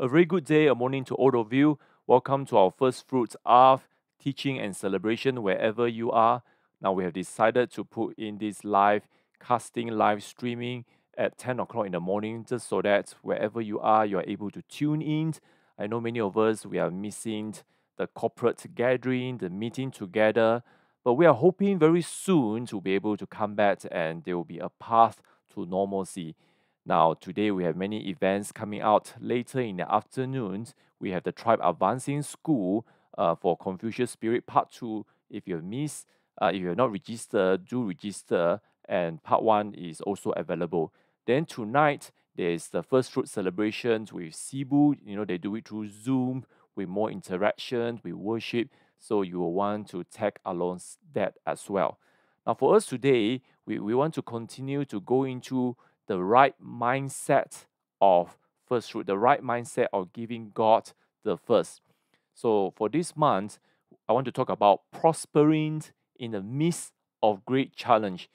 A very good day, a morning to all of you. Welcome to our first fruits of teaching and celebration wherever you are. Now we have decided to put in this live casting, live streaming at 10 o'clock in the morning, just so that wherever you are, you are able to tune in. I know many of us we are missing the corporate gathering, the meeting together, but we are hoping very soon to be able to come back and there will be a path to normalcy. Now, today we have many events coming out later in the afternoon. We have the Tribe Advancing School uh, for Confucius Spirit Part 2. If you have missed, uh, if you have not registered, do register. And Part 1 is also available. Then tonight, there is the first fruit celebrations with Cebu. You know, they do it through Zoom with more interaction, with worship. So you will want to tag along that as well. Now, for us today, we, we want to continue to go into the right mindset of first fruit, the right mindset of giving God the first. So for this month, I want to talk about prospering in the midst of great challenge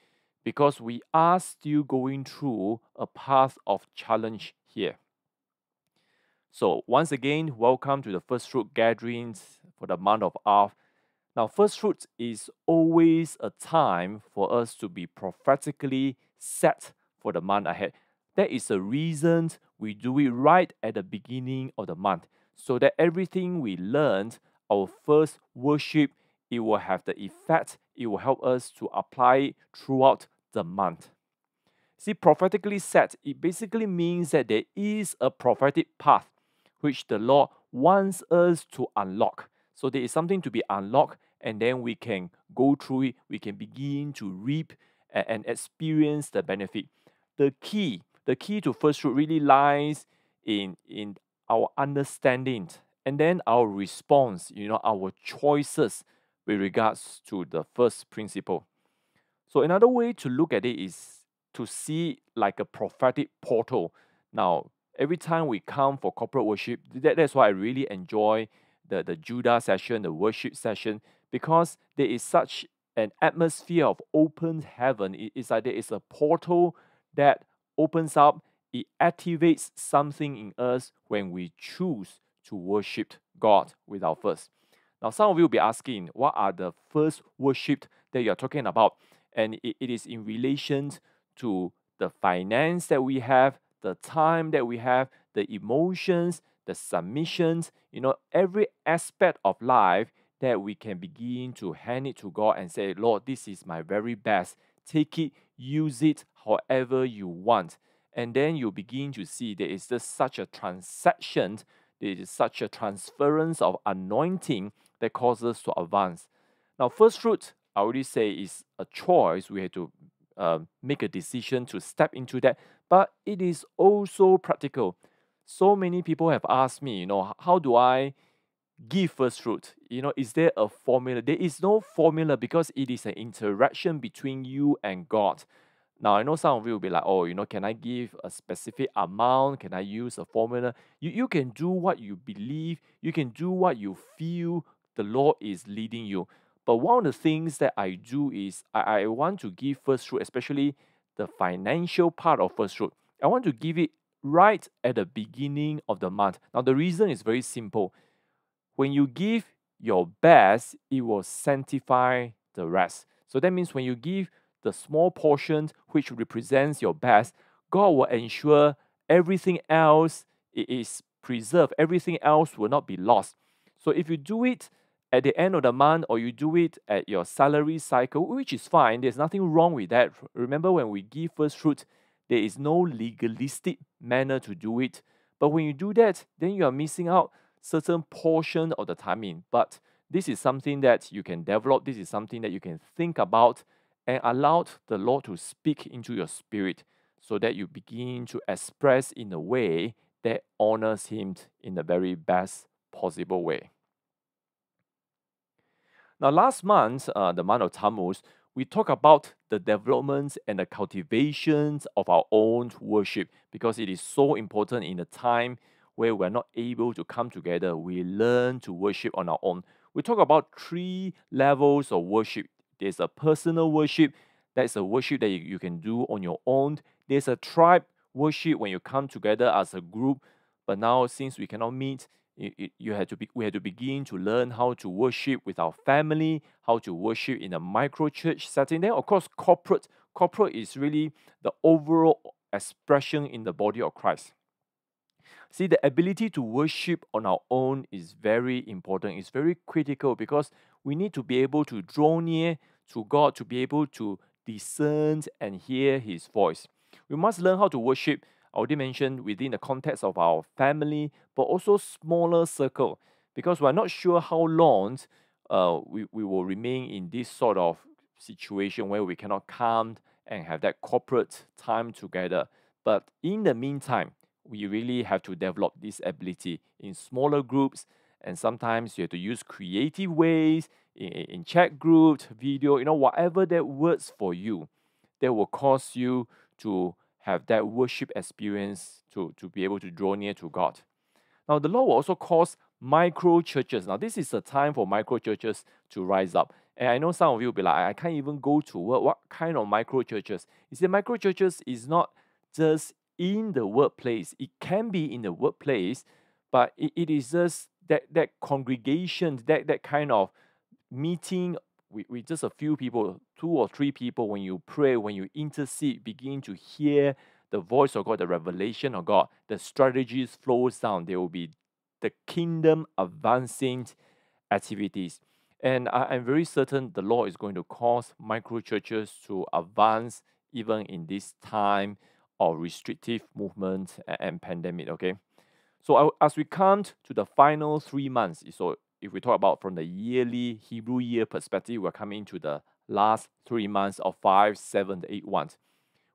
because we are still going through a path of challenge here. So once again, welcome to the first fruit gatherings for the month of Av. Now, first fruits is always a time for us to be prophetically set for the month ahead. That is the reason we do it right at the beginning of the month, so that everything we learned, our first worship, it will have the effect, it will help us to apply it throughout the month. See, prophetically set, it basically means that there is a prophetic path which the Lord wants us to unlock. So there is something to be unlocked, and then we can go through it, we can begin to reap and, experience the benefit. The key, the key to first fruit really lies in, in our understanding and then our response, you know, our choices with regards to the first principle. So another way to look at it is to see like a prophetic portal. Now, every time we come for corporate worship, that, that's why I really enjoy the, the Judah session, the worship session, because there is such an atmosphere of open heaven. It, it's like there is a portal that opens up, it activates something in us when we choose to worship God with our first. Now, some of you will be asking, what are the first worship that you're talking about? And it, it is in relation to the finance that we have, the time that we have, the emotions, the submissions, you know, every aspect of life that we can begin to hand it to God and say, Lord, this is my very best. Take it, use it however you want. And then you begin to see there is just such a transaction, there is such a transference of anointing that causes us to advance. Now, first fruit, I already say, is a choice. We have to uh, make a decision to step into that, but it is also practical. So many people have asked me, you know, how do I give first fruit? You know, is there a formula? There is no formula because it is an interaction between you and God. Now, I know some of you will be like, oh, you know, can I give a specific amount? Can I use a formula? You, you can do what you believe, you can do what you feel the Lord is leading you. But one of the things that I do is I, I want to give first fruit, especially the financial part of first fruit. I want to give it right at the beginning of the month. Now, the reason is very simple. When you give your best, it will sanctify the rest. So that means when you give the small portion which represents your best, God will ensure everything else is preserved, everything else will not be lost. So if you do it at the end of the month or you do it at your salary cycle, which is fine, there's nothing wrong with that. Remember, when we give first fruit, there is no legalistic manner to do it. But when you do that, then you are missing out certain portion of the timing. But this is something that you can develop. This is something that you can think about and allow the Lord to speak into your spirit so that you begin to express in a way that honors Him in the very best possible way. Now, last month, uh, the month of Tammuz, we talk about the developments and the cultivations of our own worship because it is so important in a time where we're not able to come together. We learn to worship on our own. We talk about three levels of worship. There's a personal worship, that's a worship that you, you can do on your own. There's a tribe worship when you come together as a group. but now since we cannot meet, you, you had to be, we had to begin to learn how to worship with our family, how to worship in a micro church setting. Then, of course, corporate. Corporate is really the overall expression in the body of Christ. See, the ability to worship on our own is very important. It's very critical because we need to be able to draw near to God to be able to discern and hear His voice. We must learn how to worship, I already mentioned, within the context of our family, but also smaller circle because we're not sure how long uh, we, we will remain in this sort of situation where we cannot come and have that corporate time together. But in the meantime, we really have to develop this ability in smaller groups and sometimes you have to use creative ways in, in chat groups video you know whatever that works for you that will cause you to have that worship experience to, to be able to draw near to god now the lord will also cause micro churches now this is a time for micro churches to rise up and I know some of you will be like, I can't even go to work. What kind of micro churches? You see, micro churches is not just in the workplace. It can be in the workplace, but it, it is just that that congregation, that that kind of meeting with, with just a few people, two or three people, when you pray, when you intercede, begin to hear the voice of God, the revelation of God, the strategies flows down. There will be the kingdom advancing activities. And I, am very certain the Lord is going to cause micro churches to advance even in this time of restrictive movement and, and pandemic. Okay, so as we come to the final three months, so if we talk about from the yearly Hebrew year perspective, we're coming to the last three months of five, seven, eight months.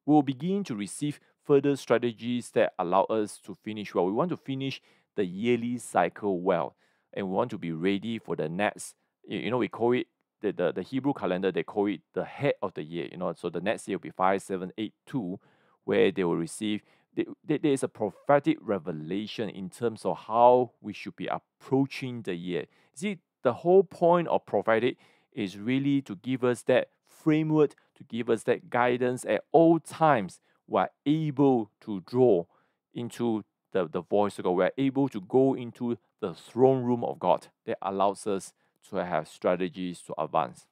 We will begin to receive further strategies that allow us to finish well. We want to finish the yearly cycle well, and we want to be ready for the next. You know, we call it the, the, the Hebrew calendar, they call it the head of the year. You know, so the next year will be five, seven, eight, two where they will receive there is a prophetic revelation in terms of how we should be approaching the year. See, the whole point of prophetic is really to give us that framework, to give us that guidance at all times. We're able to draw into the, the voice of God. We're able to go into the throne room of God that allows us to have strategies to advance.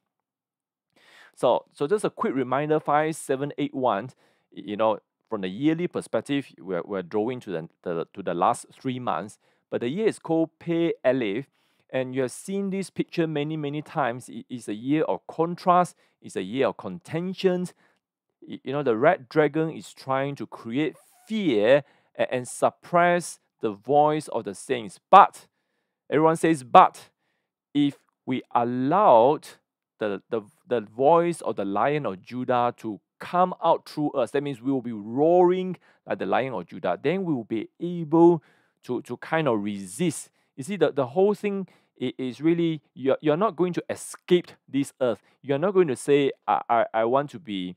So, so just a quick reminder: five, seven, eight, one. You know, from the yearly perspective, we're, we're drawing to the, the, to the last three months. But the year is called Pei Aleph, and you have seen this picture many, many times. It is a year of contrast, it's a year of contentions. You know, the red dragon is trying to create fear and, and suppress the voice of the saints. But, everyone says, but, if we allowed the, the, the voice of the lion of Judah to come out through us. That means we will be roaring like the lion of Judah. Then we will be able to, to kind of resist. You see, the, the whole thing is really you're, you're not going to escape this earth. You're not going to say, I, I, I want to be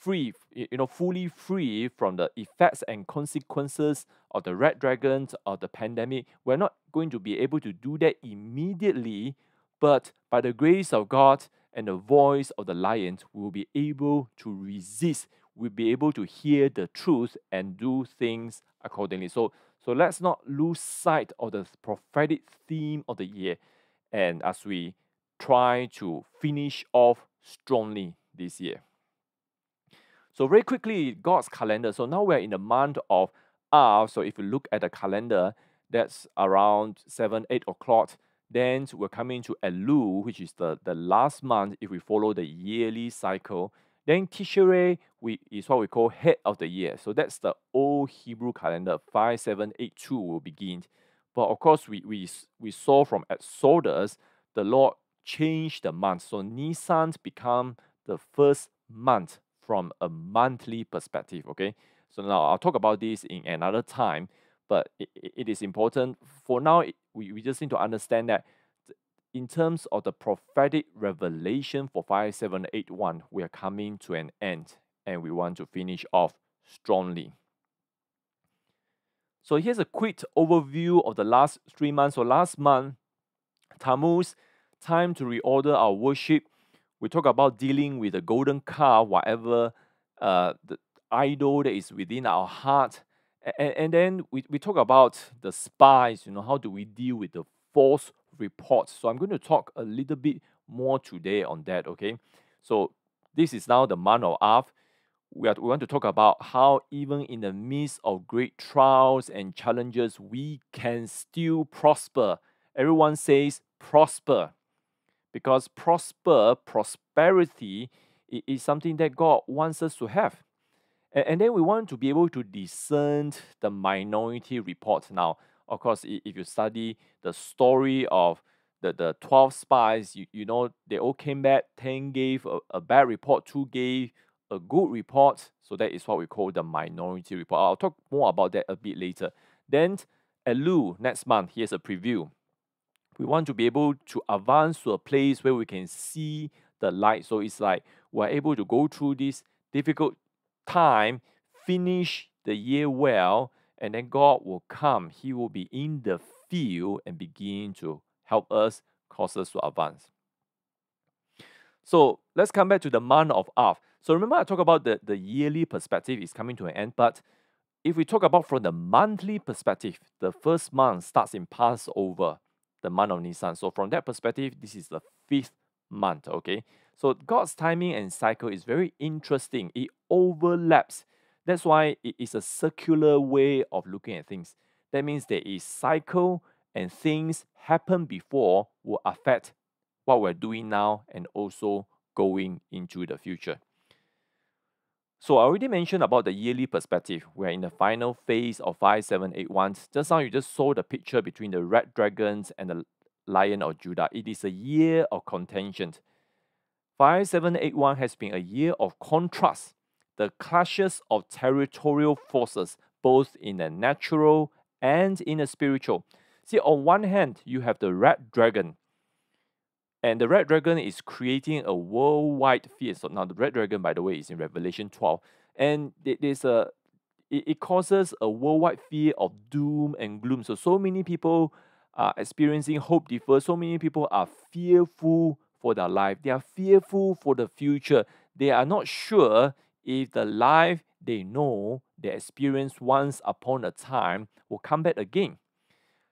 free, you know, fully free from the effects and consequences of the red dragons or the pandemic. We're not going to be able to do that immediately, but by the grace of God, and the voice of the lion will be able to resist, will be able to hear the truth and do things accordingly. So, so let's not lose sight of the prophetic theme of the year, and as we try to finish off strongly this year. So very quickly, God's calendar. So now we're in the month of Av. So if you look at the calendar, that's around seven, eight o'clock then we're coming to Elul, which is the, the last month if we follow the yearly cycle. Then Tishrei we, is what we call head of the year. So that's the old Hebrew calendar, 5782 will begin. But of course, we, we, we saw from Exodus, the Lord changed the month. So Nisan become the first month from a monthly perspective, okay? So now I'll talk about this in another time but it, it is important. For now, we, we just need to understand that in terms of the prophetic revelation for 5781, we are coming to an end and we want to finish off strongly. So here's a quick overview of the last three months. So last month, Tammuz, time to reorder our worship. We talk about dealing with the golden calf, whatever uh, the idol that is within our heart And, and then we, we talk about the spies, you know, how do we deal with the false reports? So I'm going to talk a little bit more today on that, okay? So this is now the month of Av. We, are, we want to talk about how even in the midst of great trials and challenges, we can still prosper. Everyone says prosper because prosper, prosperity is something that God wants us to have. And, and then we want to be able to discern the minority report. Now, of course, if you study the story of the, the 12 spies, you, you know, they all came back, 10 gave a, a bad report, 2 gave a good report. So that is what we call the minority report. I'll talk more about that a bit later. Then Elul next month, here's a preview. We want to be able to advance to a place where we can see the light. So it's like we're able to go through this difficult time, finish the year well, and then God will come. He will be in the field and begin to help us, cause us to advance. So let's come back to the month of Av. So remember, I talked about the, the yearly perspective is coming to an end, but if we talk about from the monthly perspective, the first month starts in Passover, the month of Nisan. So from that perspective, this is the fifth month, okay? So God's timing and cycle is very interesting. It overlaps. That's why it is a circular way of looking at things. That means there is cycle and things happen before will affect what we're doing now and also going into the future. So I already mentioned about the yearly perspective. We're in the final phase of 5781. Just now you just saw the picture between the red dragons and the lion of Judah. It is a year of contention. 5781 has been a year of contrast, the clashes of territorial forces, both in the natural and in the spiritual. See, on one hand, you have the red dragon, and the red dragon is creating a worldwide fear. So now the red dragon, by the way, is in Revelation 12, and there's a it, it causes a worldwide fear of doom and gloom. So so many people are experiencing hope defer. So many people are fearful for their life. They are fearful for the future. They are not sure if the life they know, they experienced once upon a time, will come back again.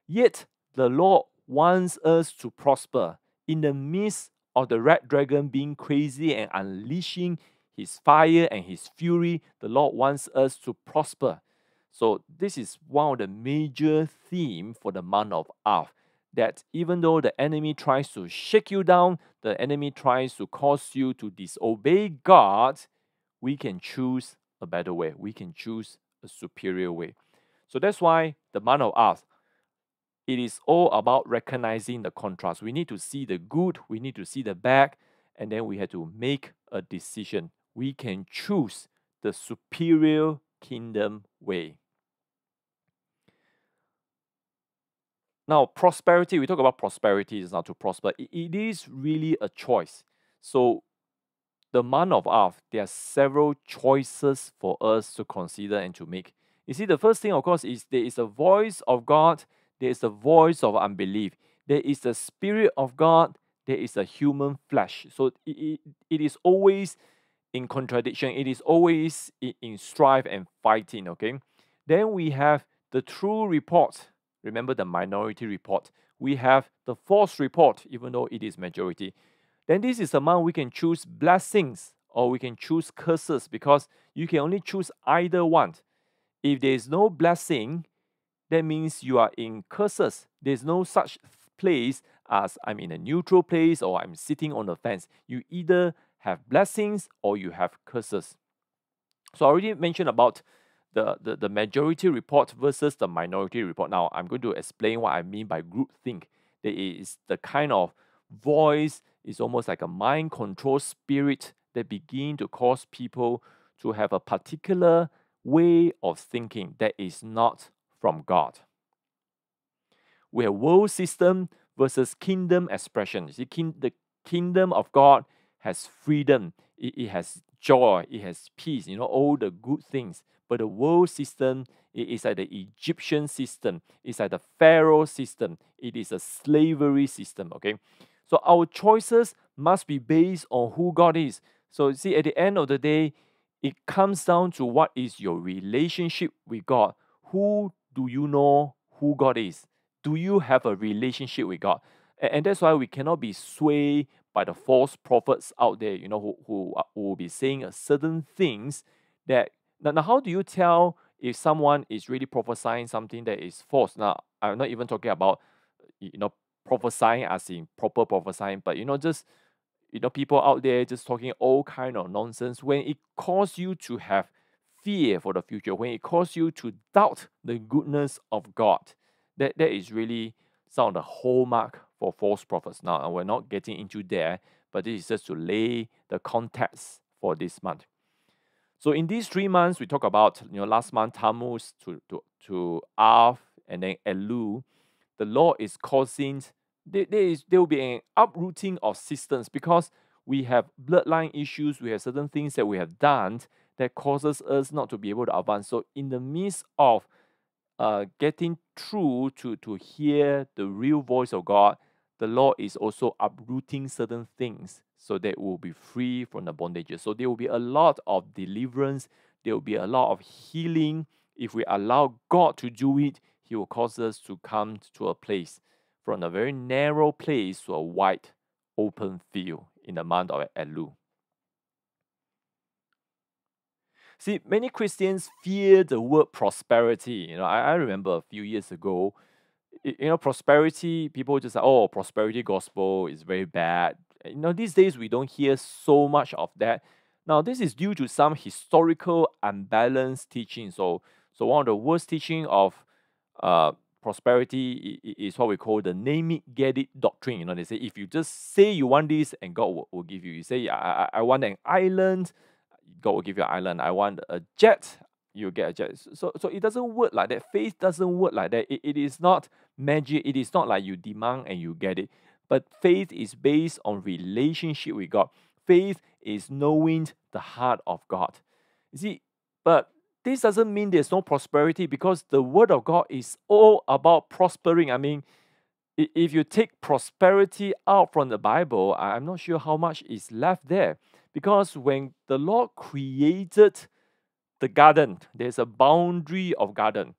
Yet, the Lord wants us to prosper in the midst of the red dragon being crazy and unleashing his fire and his fury. The Lord wants us to prosper. So, this is one of the major themes for the month of Av that even though the enemy tries to shake you down, the enemy tries to cause you to disobey God, we can choose a better way. We can choose a superior way. So that's why the month of Av, it is all about recognizing the contrast. We need to see the good, we need to see the bad, and then we have to make a decision. We can choose the superior kingdom way. Now, prosperity, we talk about prosperity is not to prosper. It, is really a choice. So, the month of Av, there are several choices for us to consider and to make. You see, the first thing, of course, is there is a voice of God, there is a voice of unbelief, there is the spirit of God, there is a human flesh. So, it, it, it is always in contradiction, it is always in strife and fighting, okay? Then we have the true report Remember the minority report. We have the false report, even though it is majority. Then this is the month we can choose blessings or we can choose curses because you can only choose either one. If there is no blessing, that means you are in curses. There's no such place as I'm in a neutral place or I'm sitting on the fence. You either have blessings or you have curses. So I already mentioned about the, the, the majority report versus the minority report. Now, I'm going to explain what I mean by groupthink. There is the kind of voice, is almost like a mind control spirit that begin to cause people to have a particular way of thinking that is not from God. We have world system versus kingdom expression. You see, the kingdom of God has freedom, it, it has joy, it has peace, you know, all the good things. But the world system it is like the Egyptian system, it's like the Pharaoh system, it is a slavery system. Okay. So our choices must be based on who God is. So see, at the end of the day, it comes down to what is your relationship with God. who do you know who God is? Do you have a relationship with God? And, and that's why we cannot be swayed by the false prophets out there, you know, who, who, uh, who will be saying certain things that now, now how do you tell if someone is really prophesying something that is false? Now, I'm not even talking about uh, you know prophesying as in proper prophesying, but you know, just you know, people out there just talking all kind of nonsense when it causes you to have fear for the future, when it causes you to doubt the goodness of God, that, that is really some of the hallmark for false prophets. Now, and we're not getting into there, but this is just to lay the context for this month. So in these three months, we talk about, you know, last month Tammuz to, to, to Av and then Elul. The Lord is causing, there, there, is, there will be an uprooting of systems because we have bloodline issues, we have certain things that we have done that causes us not to be able to advance. So in the midst of uh, getting through to, to hear the real voice of God, the law is also uprooting certain things so that we'll be free from the bondages. So there will be a lot of deliverance, there will be a lot of healing. If we allow God to do it, He will cause us to come to a place from a very narrow place to a wide open field in the month of Elul. See, many Christians fear the word prosperity. You know, I, I remember a few years ago, you know, prosperity, people just say, oh, prosperity gospel is very bad. You know, these days we don't hear so much of that. Now, this is due to some historical unbalanced teaching. So, so one of the worst teaching of uh, prosperity is what we call the name it, get it doctrine. You know, they say if you just say you want this and God will, will give you. You say, I, I, I want an island, God will give you an island. I want a jet, you get a jet. So, so it doesn't work like that. Faith doesn't work like that. It, it is not magic. It is not like you demand and you get it. But faith is based on relationship with God. Faith is knowing the heart of God. You see, but this doesn't mean there's no prosperity because the word of God is all about prospering. I mean, if you take prosperity out from the Bible, I'm not sure how much is left there. Because when the Lord created the garden, there's a boundary of garden.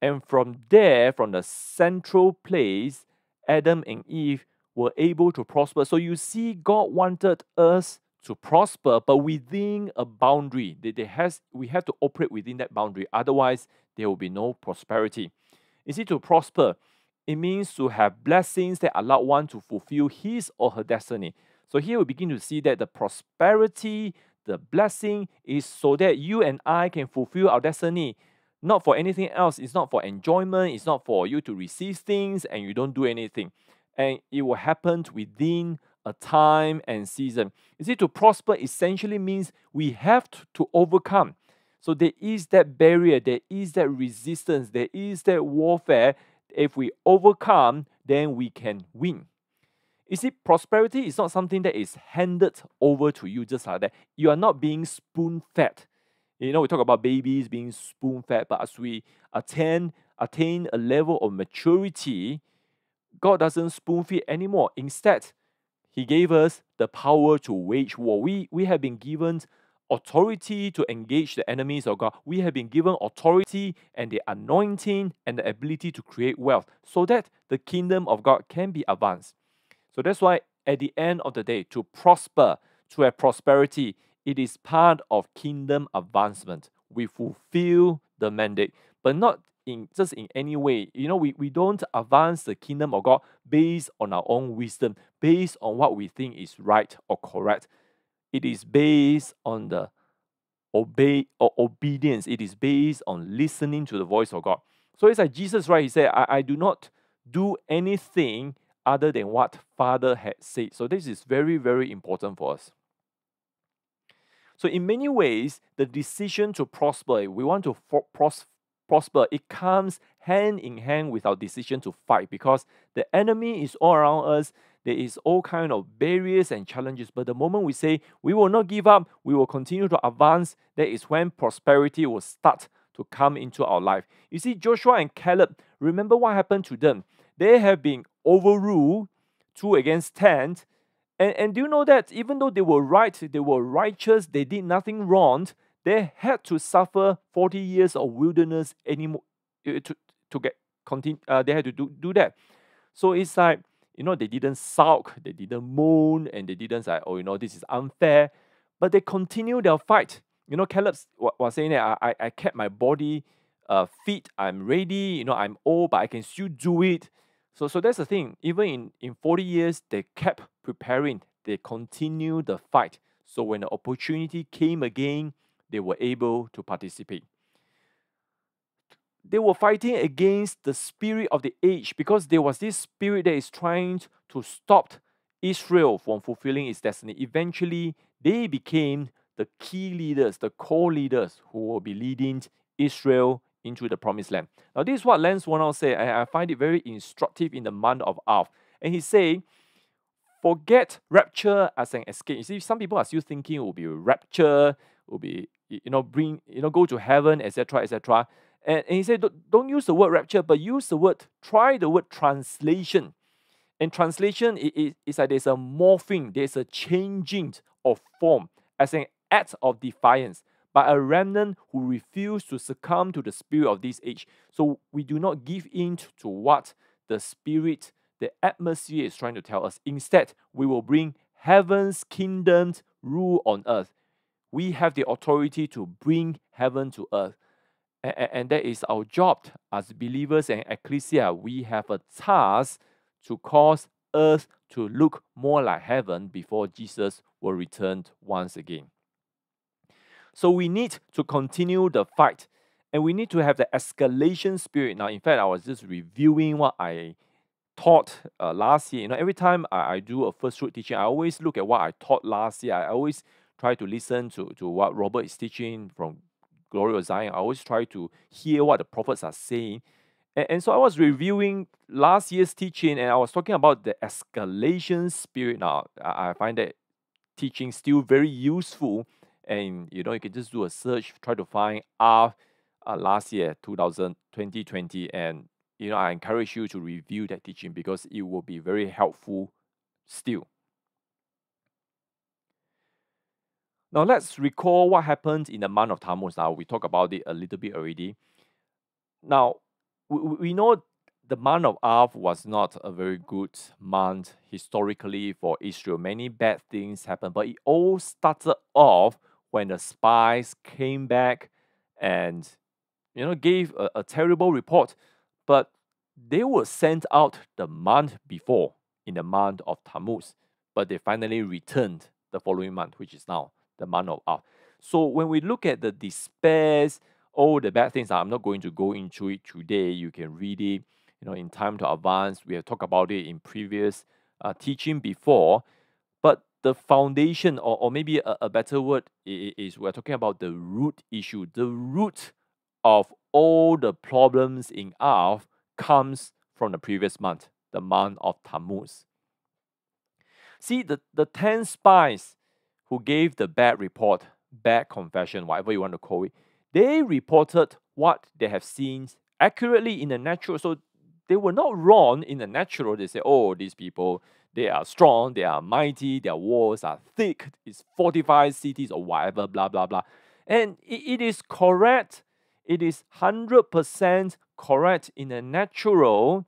And from there, from the central place, Adam and Eve were able to prosper. So you see, God wanted us to prosper, but within a boundary. There has, we have to operate within that boundary. Otherwise, there will be no prosperity. You see, to prosper, it means to have blessings that allow one to fulfill his or her destiny. So here we begin to see that the prosperity, the blessing is so that you and I can fulfill our destiny. Not for anything else. It's not for enjoyment. It's not for you to receive things and you don't do anything. And it will happen within a time and season. You see, to prosper essentially means we have to, to overcome. So there is that barrier, there is that resistance, there is that warfare. If we overcome, then we can win. You see, prosperity is not something that is handed over to you just like that. You are not being spoon fed. You know, we talk about babies being spoon fed, but as we attain attain a level of maturity, God doesn't spoon feed anymore. Instead, He gave us the power to wage war. We, we have been given authority to engage the enemies of God. We have been given authority and the anointing and the ability to create wealth so that the kingdom of God can be advanced. So that's why at the end of the day, to prosper, to have prosperity, it is part of kingdom advancement. We fulfill the mandate, but not in just in any way. You know, we, we don't advance the kingdom of God based on our own wisdom, based on what we think is right or correct. It is based on the obey or obedience. It is based on listening to the voice of God. So it's like Jesus, right? He said, I, I do not do anything other than what Father had said. So this is very, very important for us. So in many ways, the decision to prosper, we want to pros, prosper, it comes hand in hand with our decision to fight because the enemy is all around us. There is all kind of barriers and challenges. But the moment we say we will not give up, we will continue to advance, that is when prosperity will start to come into our life. You see, Joshua and Caleb, remember what happened to them? They have been overruled two against ten. And, and do you know that even though they were right, they were righteous, they did nothing wrong, they had to suffer 40 years of wilderness anymore, uh, to to get continue. Uh, they had to do do that. So it's like you know they didn't sulk, they didn't moan, and they didn't say, oh you know this is unfair, but they continue their fight. You know Caleb was saying that I, I kept my body uh, fit, I'm ready, you know I'm old, but I can still do it. So so that's the thing. Even in in 40 years, they kept preparing. They continue the fight. So when the opportunity came again, they were able to participate. They were fighting against the spirit of the age because there was this spirit that is trying to stop Israel from fulfilling its destiny. Eventually, they became the key leaders, the core leaders who will be leading Israel into the promised land. Now, this is what Lance Wallnau said, and I find it very instructive in the month of Av. And he said, forget rapture as an escape. You see, some people are still thinking it will be rapture, will be you know bring you know go to heaven, etc., etc. And, and he said, don't, don't use the word rapture, but use the word try the word translation. And translation is, is like there's a morphing, there's a changing of form as an act of defiance by a remnant who refuse to succumb to the spirit of this age. So we do not give in to what the spirit the atmosphere is trying to tell us. Instead, we will bring heaven's kingdom rule on earth. We have the authority to bring heaven to earth. And, and that is our job as believers and ecclesia. We have a task to cause earth to look more like heaven before Jesus will return once again. So we need to continue the fight and we need to have the escalation spirit. Now, in fact, I was just reviewing what I taught uh, last year. You know, every time I, I do a first fruit teaching, I always look at what I taught last year. I always try to listen to, to what Robert is teaching from Glory of Zion. I always try to hear what the prophets are saying. And, and so I was reviewing last year's teaching and I was talking about the escalation spirit. Now, I, I find that teaching still very useful. And you know, you can just do a search, try to find our uh, last year, 2000, 2020, and you know, I encourage you to review that teaching because it will be very helpful still. Now let's recall what happened in the month of Tammuz. Now we talked about it a little bit already. Now we, we know the month of Av was not a very good month historically for Israel. Many bad things happened, but it all started off when the spies came back and you know gave a, a terrible report but they were sent out the month before in the month of Tammuz, but they finally returned the following month, which is now the month of Av. So when we look at the despairs, all the bad things, I'm not going to go into it today. You can read it, you know, in time to advance. We have talked about it in previous uh, teaching before, but the foundation, or, or maybe a, a better word, is, we're talking about the root issue. The root of all the problems in Av comes from the previous month, the month of Tammuz. See, the, the 10 spies who gave the bad report, bad confession, whatever you want to call it, they reported what they have seen accurately in the natural. So they were not wrong in the natural. They say, oh, these people, they are strong, they are mighty, their walls are thick, it's fortified cities or whatever, blah, blah, blah. And it, it is correct it is 100% correct in the natural,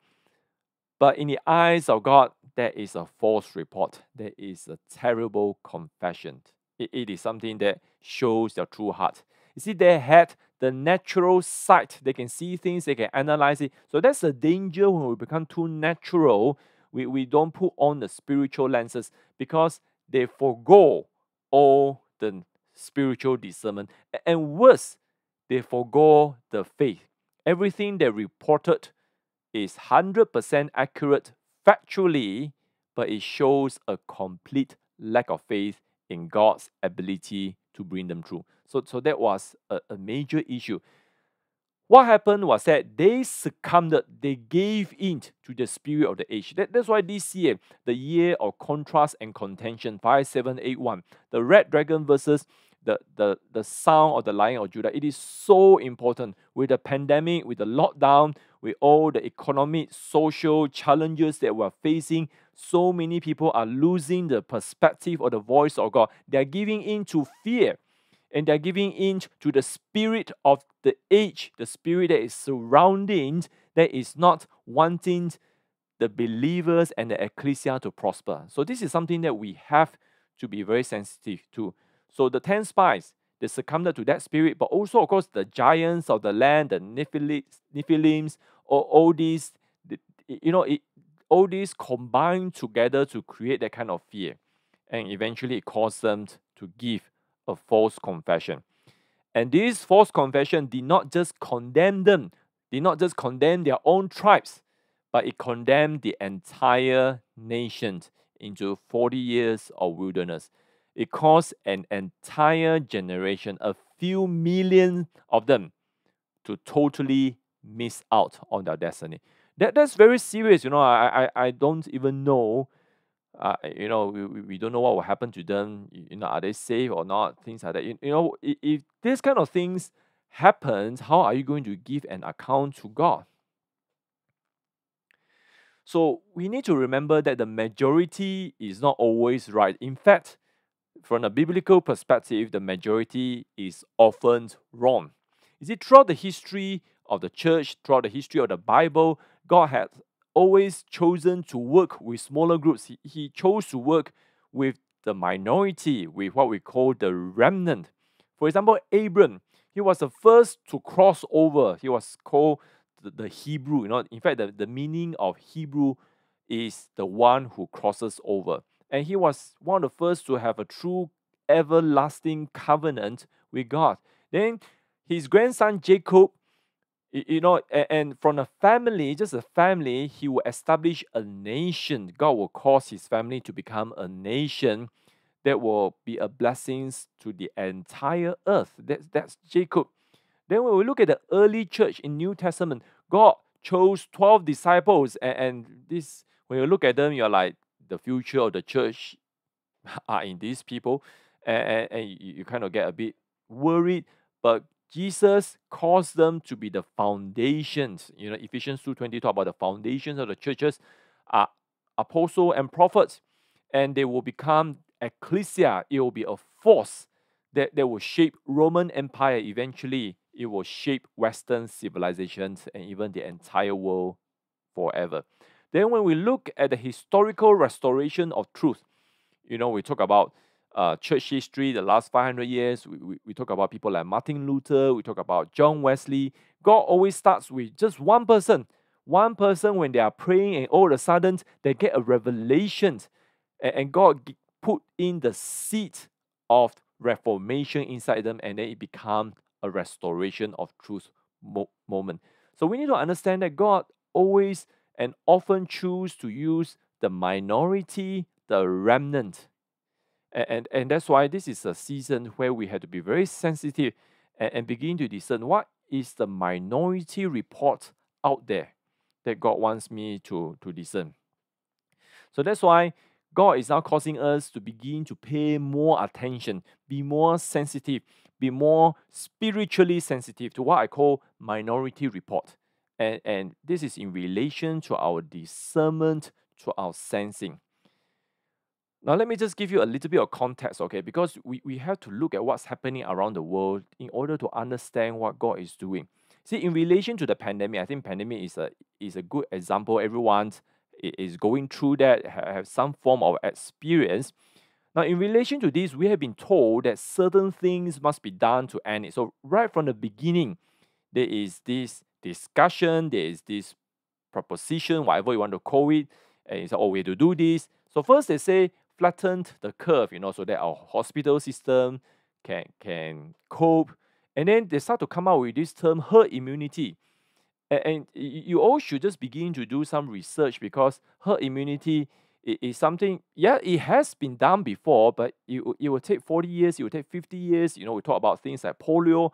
but in the eyes of God, that is a false report. That is a terrible confession. It, it is something that shows their true heart. You see, they had the natural sight. They can see things, they can analyze it. So that's the danger when we become too natural. We, we don't put on the spiritual lenses because they forego all the spiritual discernment. And worse, they forego the faith. Everything they reported is 100% accurate factually, but it shows a complete lack of faith in God's ability to bring them through. So, so that was a, a major issue. What happened was that they succumbed, they gave in to the spirit of the age. That, that's why this year, the year of contrast and contention, 5781, the red dragon versus the, the, the sound of the Lion of Judah. It is so important with the pandemic, with the lockdown, with all the economic, social challenges that we're facing. So many people are losing the perspective or the voice of God. They're giving in to fear. And they're giving in to the spirit of the age, the spirit that is surrounding, that is not wanting the believers and the ecclesia to prosper. So this is something that we have to be very sensitive to. So the ten spies, they succumbed to that spirit, but also, of course, the giants of the land, the Nephilims, or all these, you know, it, all these combined together to create that kind of fear. And eventually it caused them to give a false confession. And this false confession did not just condemn them, did not just condemn their own tribes, but it condemned the entire nation into 40 years of wilderness. It caused an entire generation, a few million of them, to totally miss out on their destiny. That, that's very serious. You know, I, I, I don't even know. Uh, you know, we, we don't know what will happen to them. You know, are they safe or not? Things like that. You, you know, if, if this kind of things happens, how are you going to give an account to God? So we need to remember that the majority is not always right. In fact, from a biblical perspective, the majority is often wrong. You see, throughout the history of the church, throughout the history of the Bible, God has always chosen to work with smaller groups. He, he chose to work with the minority, with what we call the remnant. For example, Abram, he was the first to cross over. He was called the, the Hebrew. You know, in fact, the, the meaning of Hebrew is the one who crosses over. And he was one of the first to have a true everlasting covenant with God. Then his grandson Jacob, you know, and from a family, just a family, he will establish a nation. God will cause his family to become a nation that will be a blessing to the entire earth. That's, that's Jacob. Then when we look at the early church in New Testament, God chose 12 disciples. And, and this, when you look at them, you're like, the future of the church are in these people. And, and, and you, you kind of get a bit worried. But Jesus caused them to be the foundations. You know, Ephesians 2.20 talk about the foundations of the churches are apostle and prophets. And they will become ecclesia. It will be a force that, that will shape Roman Empire eventually it will shape Western civilizations and even the entire world forever. Then, when we look at the historical restoration of truth, you know, we talk about uh, church history, the last 500 years, we, we, we talk about people like Martin Luther, we talk about John Wesley. God always starts with just one person. One person, when they are praying, and all of a sudden they get a revelation, and, and God put in the seed of reformation inside them, and then it becomes a restoration of truth mo- moment. So we need to understand that God always and often choose to use the minority, the remnant. And, and, and that's why this is a season where we have to be very sensitive and, and begin to discern what is the minority report out there that God wants me to, to discern. So that's why God is now causing us to begin to pay more attention, be more sensitive, be more spiritually sensitive to what I call minority report. And, and this is in relation to our discernment, to our sensing. Now, let me just give you a little bit of context, okay? Because we, we have to look at what's happening around the world in order to understand what God is doing. See, in relation to the pandemic, I think pandemic is a is a good example. Everyone is going through that, have some form of experience. Now, in relation to this, we have been told that certain things must be done to end it. So, right from the beginning, there is this discussion, there is this proposition, whatever you want to call it, and it's like, oh, we have to do this. So, first they say flattened the curve, you know, so that our hospital system can can cope. And then they start to come out with this term herd immunity. And, and you all should just begin to do some research because herd immunity is something, yeah, it has been done before, but it, it will take 40 years, it will take 50 years. You know, we talk about things like polio,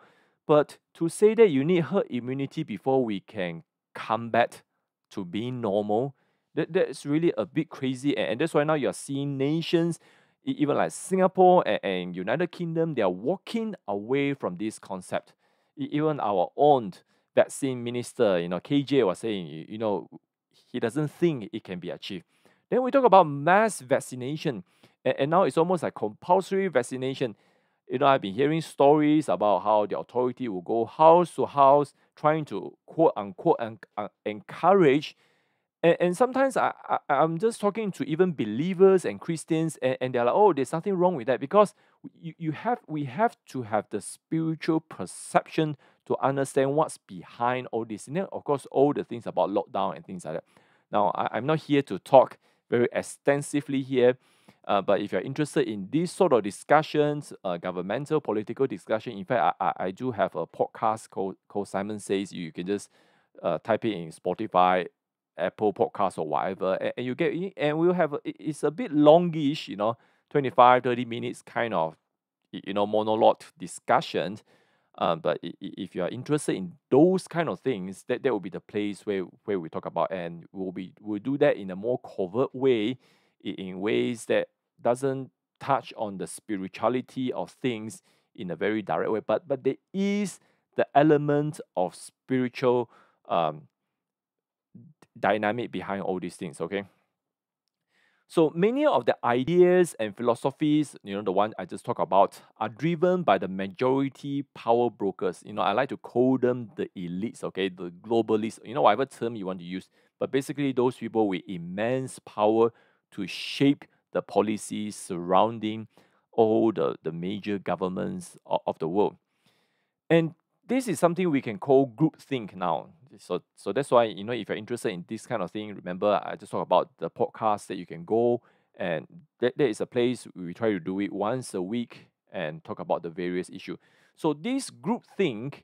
but to say that you need herd immunity before we can come back to being normal, that, that's really a bit crazy. And, and that's why now you're seeing nations, even like Singapore and, and United Kingdom, they are walking away from this concept. Even our own vaccine minister, you know, KJ was saying, you, you know, he doesn't think it can be achieved. Then we talk about mass vaccination, and, and now it's almost like compulsory vaccination. you know, I've been hearing stories about how the authority will go house to house trying to quote unquote and uh, encourage. And, and sometimes I, I, I'm just talking to even believers and Christians, and, and they're like, oh, there's nothing wrong with that because you, you have we have to have the spiritual perception to understand what's behind all this. And then, of course, all the things about lockdown and things like that. Now, I, I'm not here to talk very extensively here uh, but if you're interested in these sort of discussions, uh, governmental, political discussion, in fact, I, I, I do have a podcast called, called Simon Says. You can just uh, type it in Spotify, Apple Podcast, or whatever, and, and you get And we'll have, a, it's a bit longish, you know, 25, 30 minutes kind of, you know, monologue discussion. Um, but if you are interested in those kind of things, that, that will be the place where, where we talk about, and we'll be we'll do that in a more covert way in ways that doesn't touch on the spirituality of things in a very direct way, but but there is the element of spiritual um, dynamic behind all these things. Okay. So many of the ideas and philosophies, you know, the one I just talked about, are driven by the majority power brokers. You know, I like to call them the elites, okay, the globalists, you know, whatever term you want to use. But basically, those people with immense power to shape the policies surrounding all the, the major governments of, of the world. And this is something we can call groupthink now. So, so that's why, you know, if you're interested in this kind of thing, remember I just talked about the podcast that you can go and that, that is a place we try to do it once a week and talk about the various issues. So this groupthink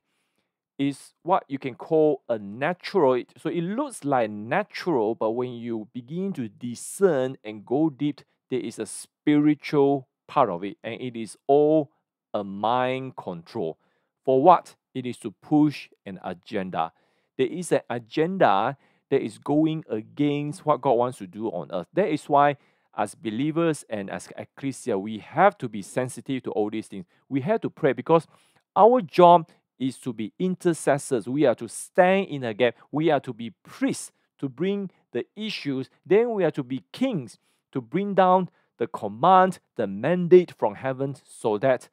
is what you can call a natural. So it looks like natural, but when you begin to discern and go deep, there is a spiritual part of it, and it is all a mind control. For what? It is to push an agenda. There is an agenda that is going against what God wants to do on earth. That is why, as believers and as ecclesia, we have to be sensitive to all these things. We have to pray because our job is to be intercessors. We are to stand in a gap. We are to be priests to bring the issues. Then we are to be kings to bring down the command, the mandate from heaven, so that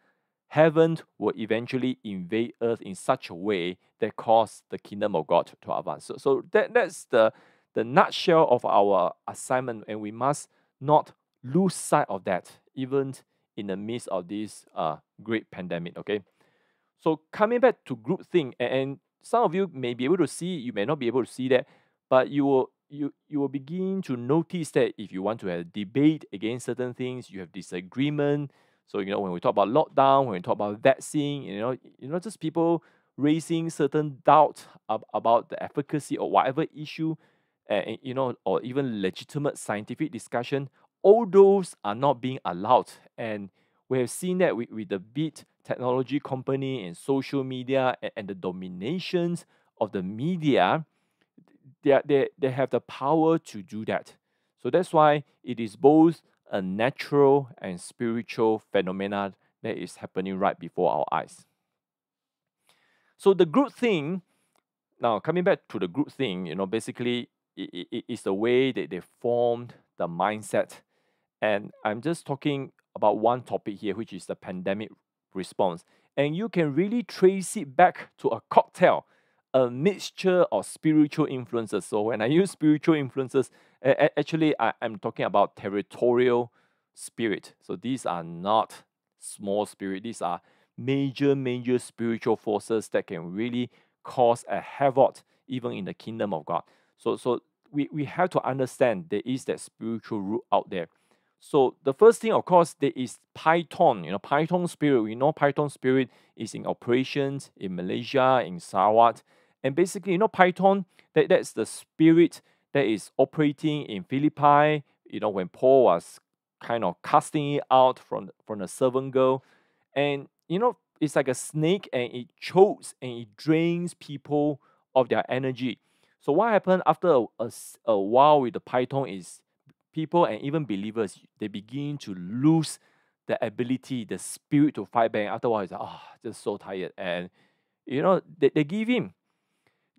heaven will eventually invade earth in such a way that cause the kingdom of God to advance. So, so that, that's the, the nutshell of our assignment, and we must not lose sight of that, even in the midst of this uh, great pandemic. Okay. So coming back to groupthink, and, and some of you may be able to see, you may not be able to see that, but you will you you will begin to notice that if you want to have a debate against certain things, you have disagreement. So you know when we talk about lockdown, when we talk about vaccine, you know, you know, just people raising certain doubt ab- about the efficacy or whatever issue, and you know, or even legitimate scientific discussion, all those are not being allowed. And we have seen that with, with the big technology company and social media and, and the dominations of the media they, are, they, they have the power to do that. So that's why it is both a natural and spiritual phenomena that is happening right before our eyes. So the groupthink, now coming back to the groupthink, you know, basically it, it is the way that they formed the mindset. And I'm just talking about one topic here, which is the pandemic response. And you can really trace it back to a cocktail a mixture of spiritual influences. So when I use spiritual influences, actually I, am talking about territorial spirit. So these are not small spirit. These are major, major spiritual forces that can really cause a havoc even in the kingdom of God. So so we, we have to understand there is that spiritual root out there. So the first thing, of course, there is Python. You know, Python spirit. We know Python spirit is in operations in Malaysia, in Sarawak, and basically, you know, Python, that, that's the spirit that is operating in Philippi, you know, when Paul was kind of casting it out from, from the servant girl. And, you know, it's like a snake and it chokes and it drains people of their energy. So what happened after a, a, a while with the Python is people and even believers, they begin to lose the ability, the spirit to fight back. Afterwards, like, oh, just so tired. And, you know, they, they give him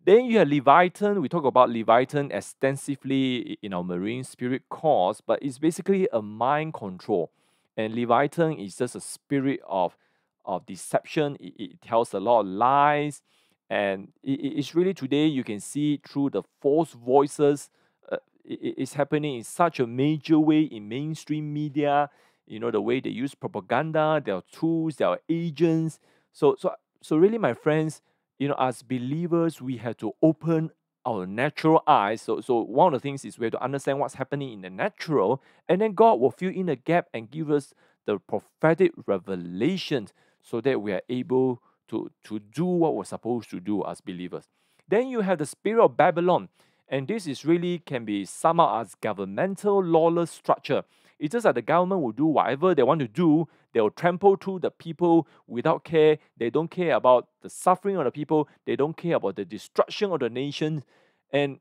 then you have Leviathan. We talk about Leviathan extensively in our Marine Spirit course, but it's basically a mind control. And Leviathan is just a spirit of of deception. It, it tells a lot of lies. And it, it's really today you can see through the false voices. Uh, it, it's happening in such a major way in mainstream media. You know, the way they use propaganda, their tools, their agents. So, so, so really, my friends, you know, as believers, we have to open our natural eyes. So, so one of the things is we have to understand what's happening in the natural, and then God will fill in the gap and give us the prophetic revelation so that we are able to, to do what we're supposed to do as believers. Then you have the spirit of Babylon, and this is really can be summed up as governmental lawless structure. It's just that the government will do whatever they want to do. They will trample through the people without care. They don't care about the suffering of the people. They don't care about the destruction of the nation. And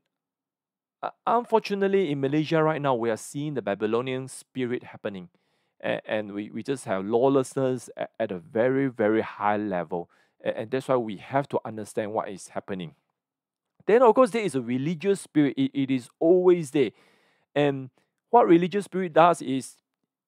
uh, unfortunately, in Malaysia right now, we are seeing the Babylonian spirit happening and, and we, we just have lawlessness at, at a very, very high level. And, and that's why we have to understand what is happening. Then, of course, there is a religious spirit, it, it is always there. And what religious spirit does is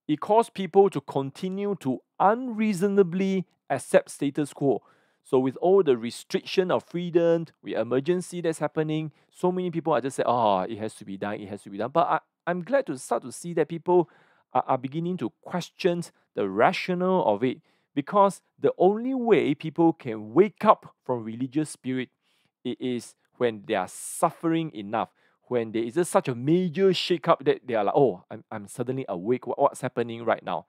it causes people to continue to unreasonably accept status quo. So with all the restriction of freedom, with emergency that's happening, so many people are just saying, oh, ah, it has to be done, it has to be done. But I, I'm glad to start to see that people are, are beginning to question the rationale of it because the only way people can wake up from religious spirit it is when they are suffering enough when there is just such a major shake-up that they are like oh i'm, I'm suddenly awake. What, what's happening right now?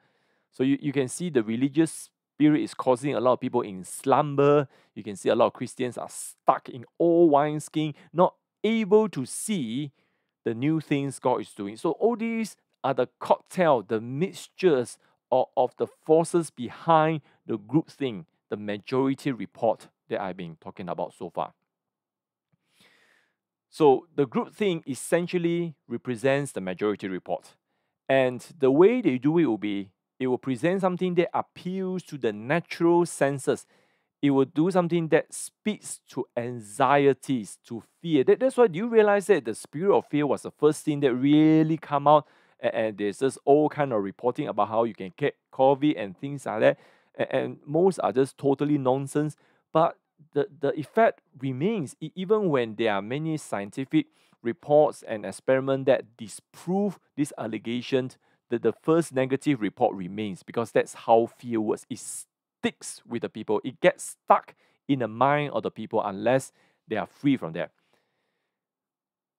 So you, you can see the religious spirit is causing a lot of people in slumber. You can see a lot of christians are stuck in old wineskin not able to see the new things god is doing. So all these are the cocktail, the mixtures of, of the forces behind the groupthink, the majority report that I've been talking about so far. So the groupthink essentially represents the majority report. And the way they do it will be it will present something that appeals to the natural senses. It will do something that speaks to anxieties, to fear. That, that's why do you realize that the spirit of fear was the first thing that really come out and, and there's just all kind of reporting about how you can get COVID and things like that. And, and most are just totally nonsense. But the, the effect remains even when there are many scientific reports and experiments that disprove this allegation that the first negative report remains because that's how fear works. It sticks with the people. It gets stuck in the mind of the people unless they are free from that.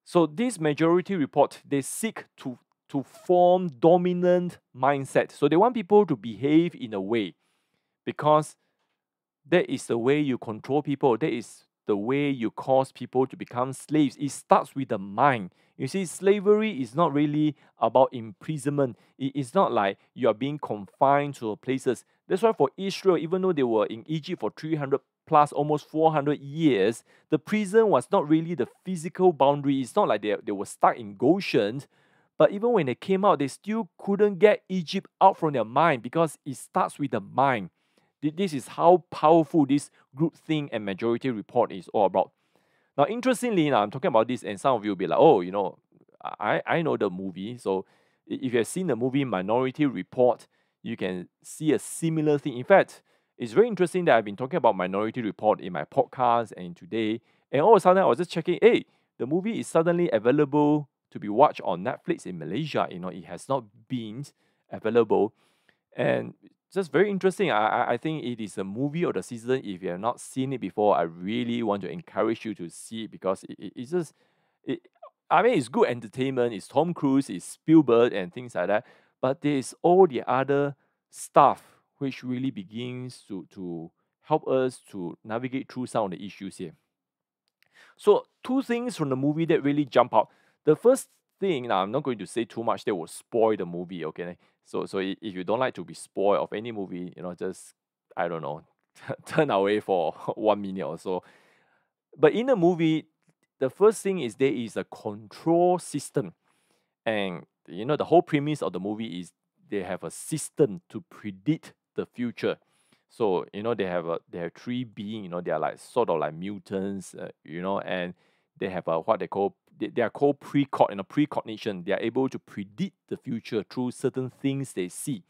So this majority report, they seek to to form dominant mindset. So they want people to behave in a way because that is the way you control people. That is the way you cause people to become slaves. It starts with the mind. You see, slavery is not really about imprisonment. It's not like you are being confined to places. That's why for Israel, even though they were in Egypt for 300 plus almost 400 years, the prison was not really the physical boundary. It's not like they, they were stuck in Goshen, but even when they came out, they still couldn't get Egypt out from their mind because it starts with the mind. This is how powerful this groupthink and majority report is all about. Now, interestingly, now I'm talking about this, and some of you will be like, oh, you know, I, I know the movie. So if you have seen the movie Minority Report, you can see a similar thing. In fact, it's very interesting that I've been talking about Minority Report in my podcast and today. And all of a sudden, I was just checking, hey, the movie is suddenly available to be watched on Netflix in Malaysia. You know, it has not been available, and just very interesting. I I think it is a movie of the season. If you have not seen it before, I really want to encourage you to see it because it, it, it's just it. I mean, it's good entertainment. It's Tom Cruise, it's Spielberg, and things like that. But there is all the other stuff which really begins to to help us to navigate through some of the issues here. So two things from the movie that really jump out. The first thing, now I'm not going to say too much that will spoil the movie, okay? So so if you don't like to be spoiled of any movie, you know, just I don't know, turn away for one minute or so. But in the movie, the first thing is there is a control system. And you know, the whole premise of the movie is they have a system to predict the future. So you know they have a they have three beings. You know they are like sort of like mutants. Uh, you know, and they have a what they call they, are called precog, you know, precognition. They are able to predict the future through certain things they see.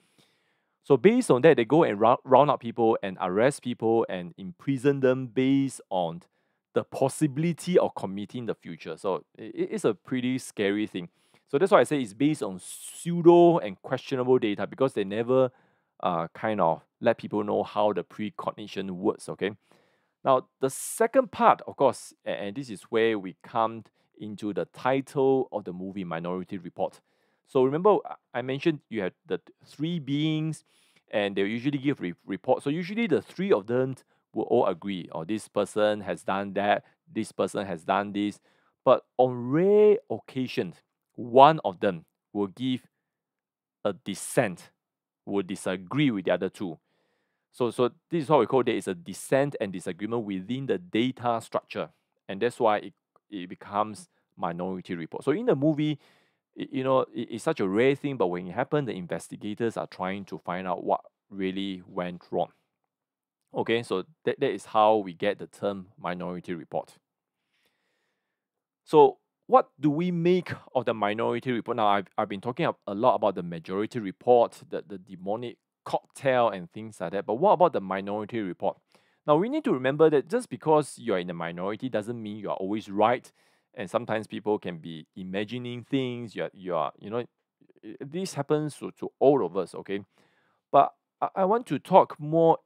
So based on that, they go and round, up people and arrest people and imprison them based on the possibility of committing the future. So it is a pretty scary thing. So that's why I say it's based on pseudo and questionable data because they never uh, kind of let people know how the precognition works. Okay. Now the second part, of course, and this is where we come into the title of the movie Minority Report. So remember, I mentioned you had the three beings, and they usually give re- report. So usually the three of them will all agree, or oh, this person has done that, this person has done this. But on rare occasions, one of them will give a dissent, will disagree with the other two. So, so this is what we call there is a dissent and disagreement within the data structure, and that's why it, it becomes minority report. So in the movie, it, you know, it, it's such a rare thing, but when it happened, the investigators are trying to find out what really went wrong. Okay, so that, that is how we get the term minority report. So what do we make of the minority report? Now, I've, I've been talking a lot about the majority report, the, the demonic cocktail and things like that. But what about the minority report? Now, we need to remember that just because you're in the minority doesn't mean you are always right. And sometimes people can be imagining things. You're, you are, you know, this happens to, to all of us, okay? But I, I want to talk more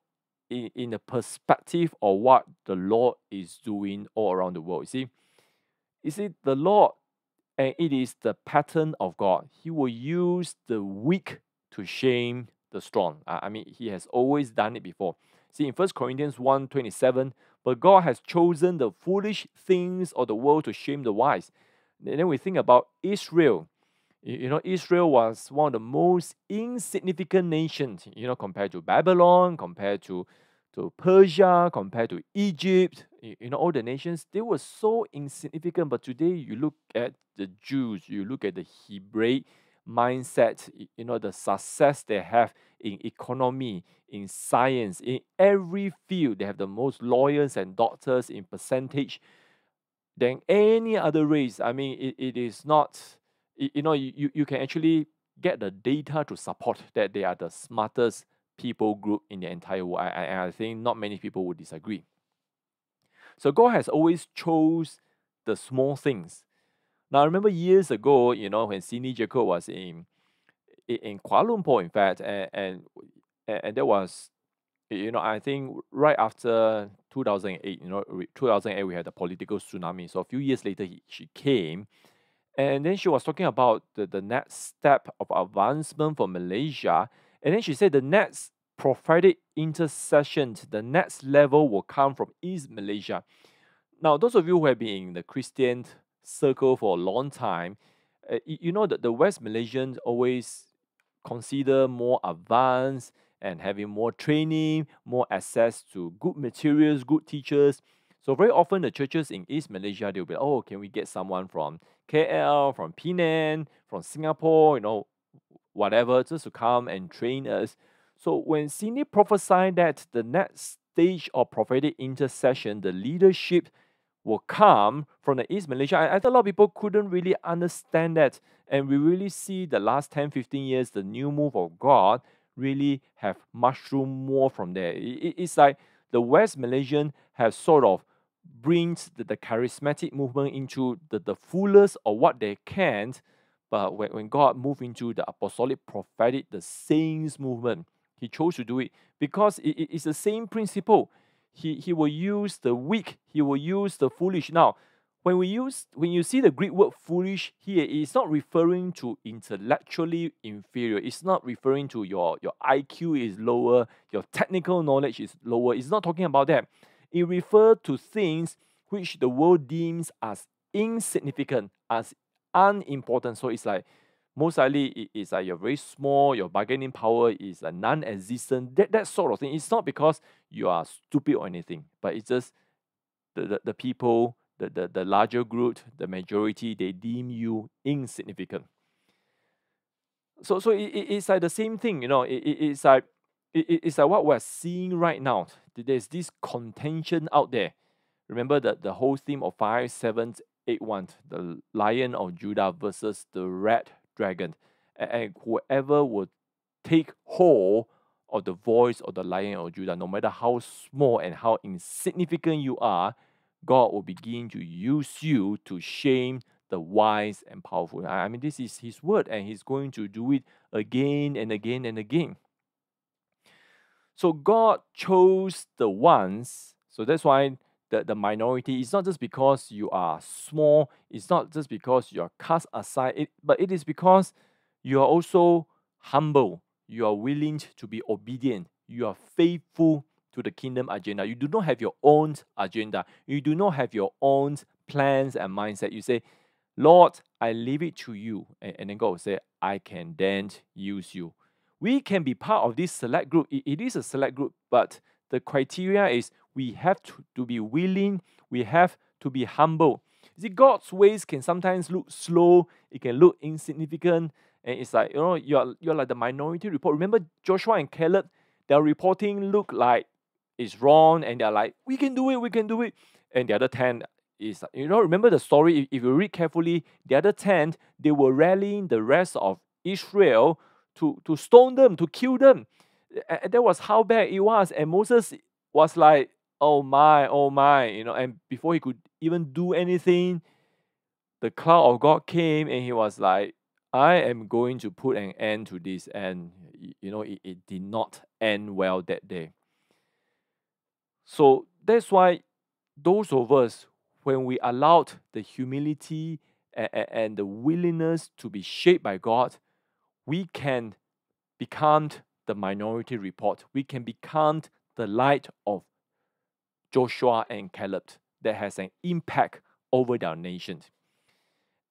in, in the perspective of what the Lord is doing all around the world. You see, you see, the Lord, and it is the pattern of God. He will use the weak to shame the strong. I mean, He has always done it before. See, in 1 Corinthians 1 27, but God has chosen the foolish things of the world to shame the wise. And then we think about Israel. You know, Israel was one of the most insignificant nations, you know, compared to Babylon, compared to, to Persia, compared to Egypt, you know, all the nations, they were so insignificant. But today you look at the Jews, you look at the Hebrew mindset, you know, the success they have in economy, in science, in every field, they have the most lawyers and doctors in percentage than any other race. I mean, it, it is not you know, you, you can actually get the data to support that they are the smartest people group in the entire world. And I, I think not many people would disagree. So God has always chose the small things. Now, I remember years ago, you know, when Cindy Jacob was in in Kuala Lumpur, in fact, and and, and that was, you know, I think right after 2008, you know, 2008 we had the political tsunami. So a few years later, he, she came and then she was talking about the, the next step of advancement for Malaysia. And then she said the next prophetic intercession, the next level will come from East Malaysia. Now, those of you who have been in the Christian circle for a long time, uh, you know that the West Malaysians always consider more advanced and having more training, more access to good materials, good teachers. So very often the churches in East Malaysia, they'll be, oh, can we get someone from KL, from Penang, from Singapore, you know, whatever, just to come and train us. So when Cindy prophesied that the next stage of prophetic intercession, the leadership will come from the East Malaysia, I, I a lot of people couldn't really understand that. And we really see the last 10, 15 years, the new move of God really have mushroomed more from there. It, it's like the West Malaysian have sort of brings the, the charismatic movement into the, the fullest of what they can. But when, when God moved into the apostolic prophetic, the saints movement, he chose to do it because it, it, it's the same principle. He, he will use the weak, he will use the foolish. Now, when we use when you see the Greek word foolish here, it's not referring to intellectually inferior. It's not referring to your, your IQ is lower, your technical knowledge is lower. It's not talking about that. It refers to things which the world deems as insignificant, as unimportant. So it's like most likely it's like you're very small, your bargaining power is a non-existent, that, that sort of thing. It's not because you are stupid or anything, but it's just the, the, the people, the, the, the larger group, the majority, they deem you insignificant. So so it, it, it's like the same thing, you know, it, it, it's like it, it's like what we're seeing right now. There's this contention out there. Remember the, the whole theme of 5781, the lion of Judah versus the red dragon. And, whoever would take hold of the voice of the lion of Judah, no matter how small and how insignificant you are, God will begin to use you to shame the wise and powerful. I mean, this is His word, and He's going to do it again and again and again. So God chose the ones. So that's why the, the minority is not just because you are small, it's not just because you are cast aside, it, but it is because you are also humble, you are willing to be obedient, you are faithful to the kingdom agenda. You do not have your own agenda, you do not have your own plans and mindset. You say, Lord, I leave it to you. And, and then God will say, I can then use you. We can be part of this select group. it, it is a select group, but the criteria is we have to, to be willing, we have to be humble. You see, God's ways can sometimes look slow, it can look insignificant, and it's like, you know, you're, you're like the minority report. Remember Joshua and Caleb, their reporting look like it's wrong, and they're like, we can do it, we can do it. And the other 10 is, you know, remember the story, if, if you read carefully, the other 10, they were rallying the rest of Israel to, to stone them, to kill them. And that was how bad it was. And Moses was like, oh my, oh my, you know, and before he could even do anything, the cloud of God came and he was like, I am going to put an end to this. And, you know, it, it did not end well that day. So that's why those of us, when we allowed the humility and, and the willingness to be shaped by God, we can become the minority report. We can become the light of Joshua and Caleb that has an impact over their nations.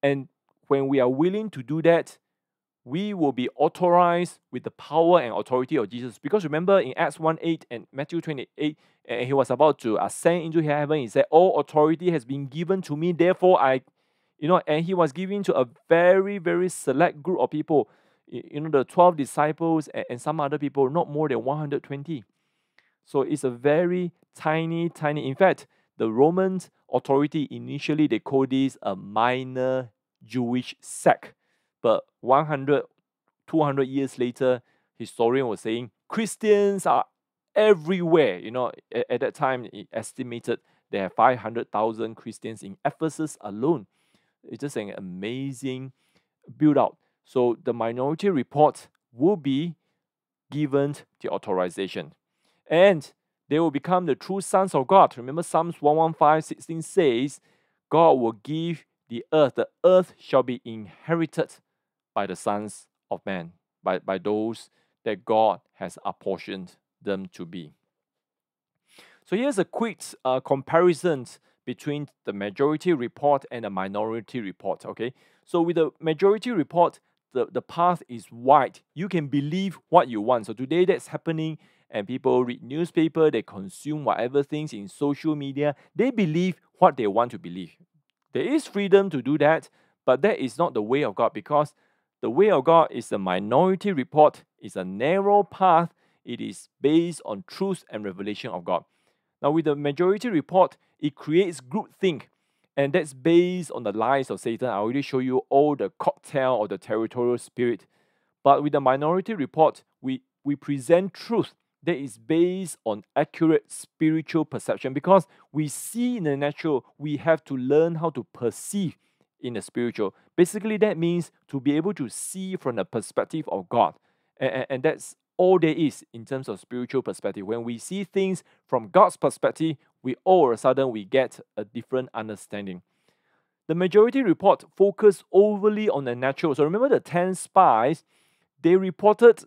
And when we are willing to do that, we will be authorized with the power and authority of Jesus. Because remember in Acts 1 8 and Matthew 28, and he was about to ascend into heaven, he said, All authority has been given to me, therefore I, you know, and he was given to a very, very select group of people, you know, the 12 disciples and, and some other people, not more than 120. So it's a very tiny, tiny. In fact, the Roman authority initially they called this a minor Jewish sect. But 100, 200 years later, historian was saying Christians are everywhere. You know, at, at that time, it estimated there are 500,000 Christians in Ephesus alone. It's just an amazing build out. So the minority report will be given the authorization and they will become the true sons of God. Remember Psalms 115 16 says, God will give the earth, the earth shall be inherited by the sons of man, by, by those that God has apportioned them to be. So here's a quick uh, comparison between the majority report and the minority report. Okay, so with the majority report, the, the path is wide. You can believe what you want. So today that's happening and people read newspaper, they consume whatever things in social media, they believe what they want to believe. There is freedom to do that, but that is not the way of God because the way of God is a minority report, it's a narrow path, it is based on truth and revelation of God. Now, with the majority report, it creates groupthink, and that's based on the lies of Satan. I already show you all the cocktail of the territorial spirit. But with the minority report, we, we present truth that is based on accurate spiritual perception because we see in the natural, we have to learn how to perceive in the spiritual. Basically, that means to be able to see from the perspective of God. And, and that's all there is in terms of spiritual perspective. When we see things from God's perspective, we all of a sudden we get a different understanding. The majority report focused overly on the natural. So remember the 10 spies, they reported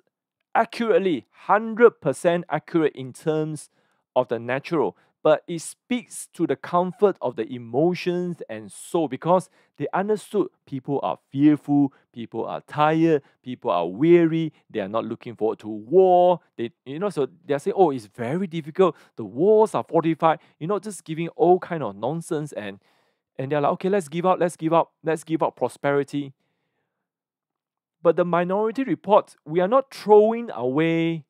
accurately, 100% accurate in terms of the natural, but it speaks to the comfort of the emotions and soul because they understood people are fearful, people are tired, people are weary, they are not looking forward to war. They, you know, so they're saying, oh, it's very difficult. The walls are fortified, you know, just giving all kind of nonsense and and they're like, okay, let's give up, let's give up, let's give up prosperity. But the minority report, we are not throwing away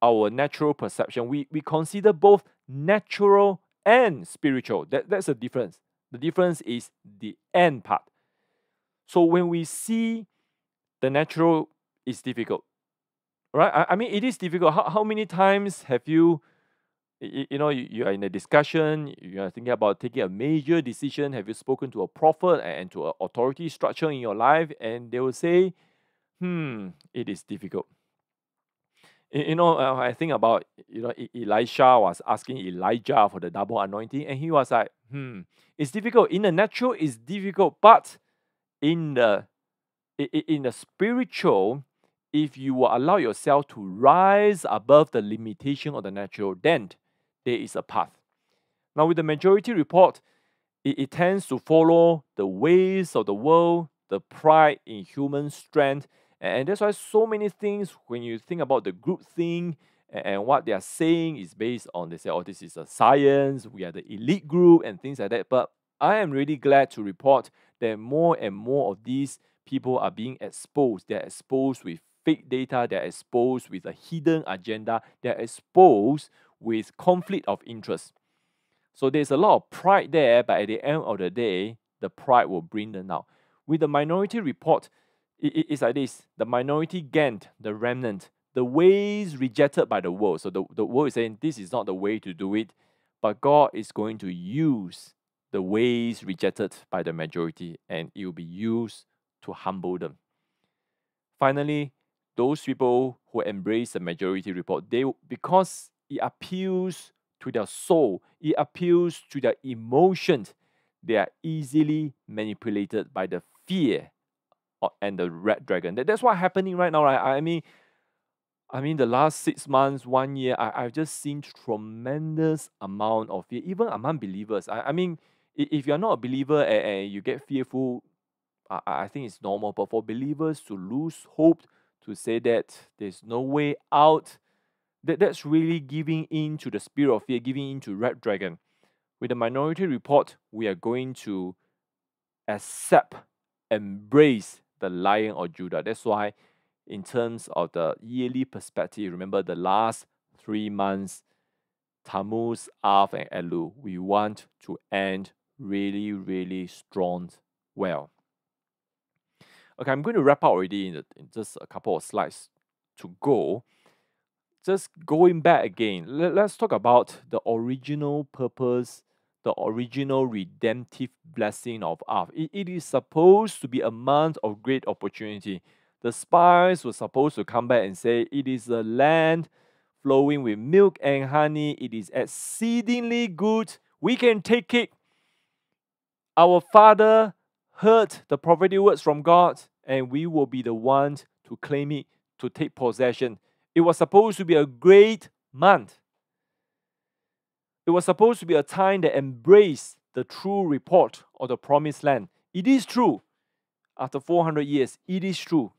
our natural perception. We, we consider both natural and spiritual. That, that's the difference. The difference is the end part. So when we see the natural it's difficult, right? I, I mean, it is difficult. How, how many times have you, you, you know, you, you are in a discussion, you are thinking about taking a major decision. Have you spoken to a prophet and to an authority structure in your life? And they will say, hmm, it is difficult. You know, uh, I think about, you know, Elisha was asking Elijah for the double anointing, and he was like, hmm, it's difficult. In the natural, it's difficult, but in the in the spiritual, if you will allow yourself to rise above the limitation of the natural, then there is a path. Now, with the majority report, it, it tends to follow the ways of the world, the pride in human strength, and that's why so many things, when you think about the groupthink and, what they are saying, is based on they say, oh, this is a science, we are the elite group, and things like that. But I am really glad to report that more and more of these people are being exposed. They're exposed with fake data, they're exposed with a hidden agenda, they're exposed with conflict of interest. So there's a lot of pride there, but at the end of the day, the pride will bring them out. With the minority report, it, it's like this the minority gained, the remnant, the ways rejected by the world. So the, the world is saying this is not the way to do it, but God is going to use the ways rejected by the majority and it will be used to humble them. Finally, those people who embrace the majority report, they because it appeals to their soul, it appeals to their emotions, they are easily manipulated by the fear and the red dragon. That, that's what's happening right now, right? I mean, I mean, the last six months, one year, I, I've just seen tremendous amount of fear, even among believers. I, I mean, if you're not a believer and, and you get fearful, I, I think it's normal. But for believers to lose hope, to say that there's no way out, that, that's really giving in to the spirit of fear, giving in to red dragon. With the minority report, we are going to accept, embrace the lion of Judah. That's why, in terms of the yearly perspective, remember the last three months, Tammuz, Av, and Elul, we want to end really, really strong well. Okay, I'm going to wrap up already in, the, in just a couple of slides to go. Just going back again, let, let's talk about the original purpose, the original redemptive blessing of Av. It, it is supposed to be a month of great opportunity. The spies were supposed to come back and say, It is a land flowing with milk and honey. It is exceedingly good. We can take it our father heard the prophetic words from God, and we will be the ones to claim it, to take possession. It was supposed to be a great month. It was supposed to be a time that embraced the true report of the promised land. It is true. After 400 years, it is true.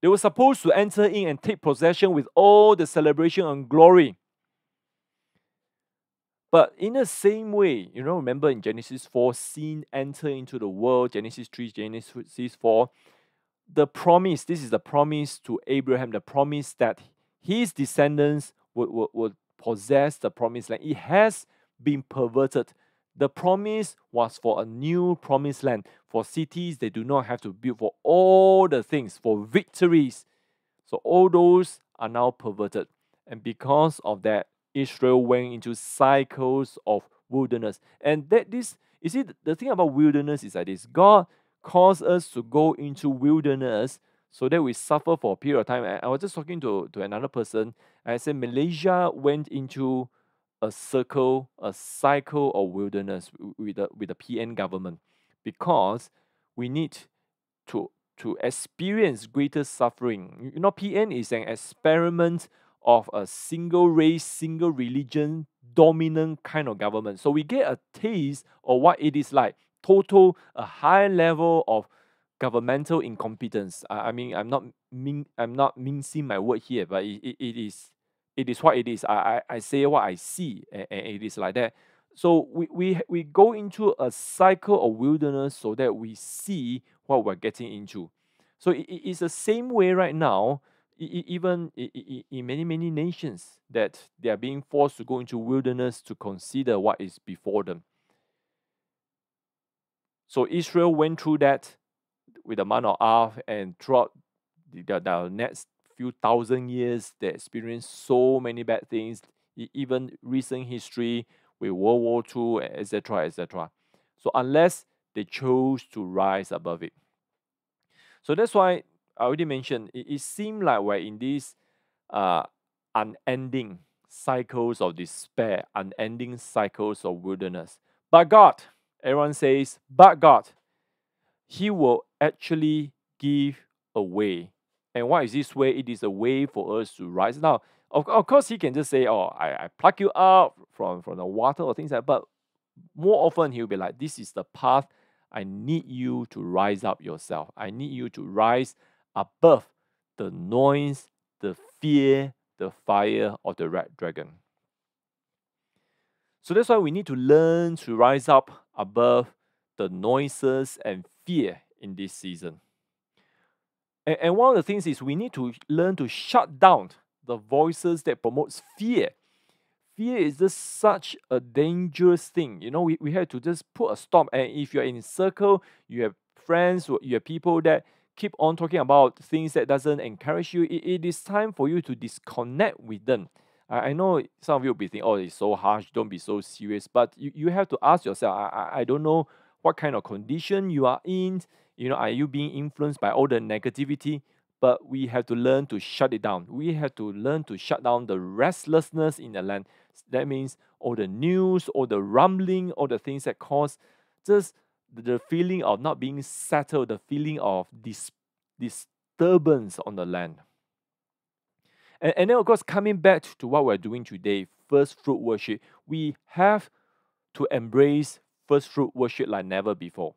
They were supposed to enter in and take possession with all the celebration and glory. But in the same way, you know, remember in Genesis 4, sin enter into the world, Genesis 3, Genesis 4, the promise, this is the promise to Abraham, the promise that his descendants would, would, would possess the promised land. It has been perverted. The promise was for a new promised land, for cities they do not have to build, for all the things, for victories. So all those are now perverted. And because of that, Israel went into cycles of wilderness. And that this you see the thing about wilderness is that this God calls us to go into wilderness so that we suffer for a period of time. I was just talking to, to another person. I said Malaysia went into a circle, a cycle of wilderness with the with the PN government because we need to to experience greater suffering. You know, PN is an experiment of a single race, single religion, dominant kind of government. So we get a taste of what it is like. Total, a high level of governmental incompetence. I, I mean, I'm not min, I'm not mincing my word here, but it, it, it is it is what it is. I, I, I say what I see, and, and it is like that. So we, we we go into a cycle of wilderness so that we see what we're getting into. So it, it's the same way right now even in many many nations that they are being forced to go into wilderness to consider what is before them so israel went through that with the month of Av and throughout the, the, the next few thousand years, they experienced so many bad things, even recent history with World War II, etc., etc. So unless they chose to rise above it. So that's why I already mentioned it, it seemed like we're in these uh, unending cycles of despair, unending cycles of wilderness. But God, everyone says, but God, He will actually give a way. And is this way? It is a way for us to rise. Now, of, of course, He can just say, oh, I, I pluck you up from, from the water or things like that. But more often, He'll be like, this is the path I need you to rise up yourself. I need you to rise above the noise, the fear, the fire of the red dragon. So that's why we need to learn to rise up above the noises and fear in this season. And, and one of the things is we need to learn to shut down the voices that promotes fear fear is just such a dangerous thing. You know, we, we have to just put a stop. And if you're in a circle, you have friends, you have people that keep on talking about things that doesn't encourage you, it, it is time for you to disconnect with them. I, I know some of you will be thinking, oh, it's so harsh, don't be so serious. But you, you have to ask yourself, I, I, I don't know what kind of condition you are in. You know, are you being influenced by all the negativity? But we have to learn to shut it down. We have to learn to shut down the restlessness in the land. That means all the news, all the rumbling, all the things that cause just the feeling of not being settled, the feeling of dis- disturbance on the land. And, and then, of course, coming back to what we're doing today, first fruit worship, we have to embrace first fruit worship like never before.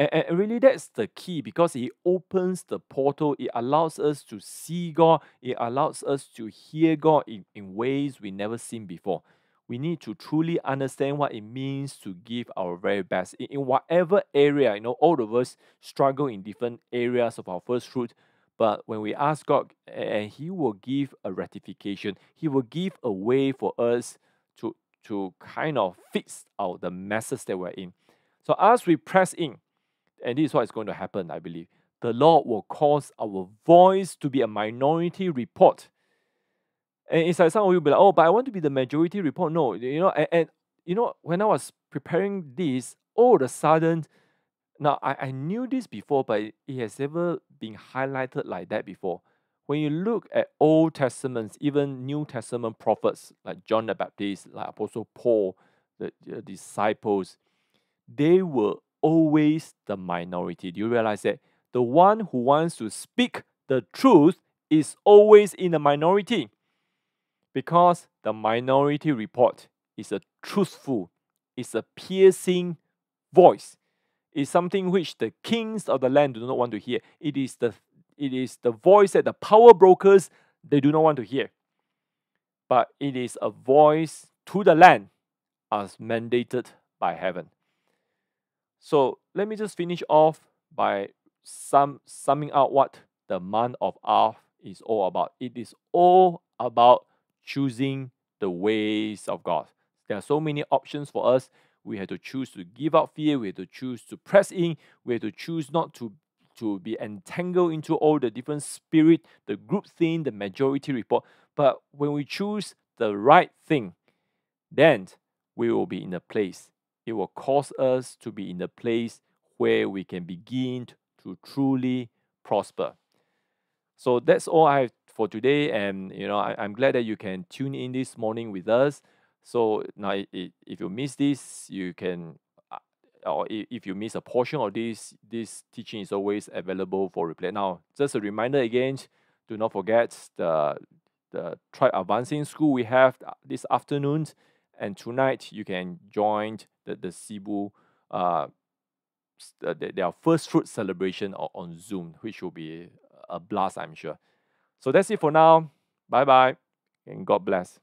And, and really, that's the key because it opens the portal. It allows us to see God. It allows us to hear God in, in ways we never seen before. We need to truly understand what it means to give our very best in, in whatever area. You know, all of us struggle in different areas of our first fruit. But when we ask God, and He will give a ratification, He will give a way for us to, to kind of fix out the messes that we're in. So as we press in, and this is what is going to happen, I believe. The Lord will cause our voice to be a minority report. And it's like some of you will be like, oh, but I want to be the majority report. No, you know, and, and you know, when I was preparing this, all of a sudden, now I, I knew this before, but it, it has never been highlighted like that before. When you look at Old Testaments, even New Testament prophets like John the Baptist, like Apostle Paul, the, the disciples, they were always the minority. Do you realize that? The one who wants to speak the truth is always in the minority because the minority report is a truthful, it's a piercing voice. It's something which the kings of the land do not want to hear. It is the it is the voice that the power brokers they do not want to hear. But it is a voice to the land as mandated by heaven. So let me just finish off by sum, summing out what the month of Av is all about. It is all about choosing the ways of God. There are so many options for us. We have to choose to give up fear. We have to choose to press in. We have to choose not to, to be entangled into all the different spirit, the groupthink, the majority report. But when we choose the right thing, then we will be in a place it will cause us to be in the place where we can begin to truly prosper. So that's all I have for today, and you know I, am glad that you can tune in this morning with us. So now, if, you miss this, you can, uh, or if you miss a portion of this, this teaching is always available for replay. Now, just a reminder again, do not forget the the Tribe Advancing School we have this afternoon, and tonight you can join the, the Cebu uh, their first fruit celebration on Zoom, which will be a blast, I'm sure. So that's it for now. Bye bye, and God bless.